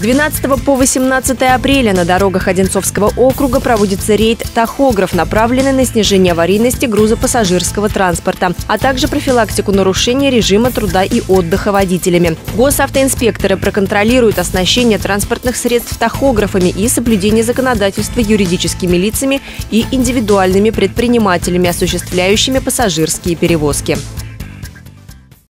12 по 18 апреля на дорогах Одинцовского округа проводится рейд «Тахограф», направленный на снижение аварийности грузопассажирского транспорта, а также профилактику нарушения режима труда и отдыха водителями. Госавтоинспекторы проконтролируют оснащение транспортных средств тахографами и соблюдение законодательства юридическими лицами и индивидуальными предпринимателями, осуществляющими пассажирские перевозки.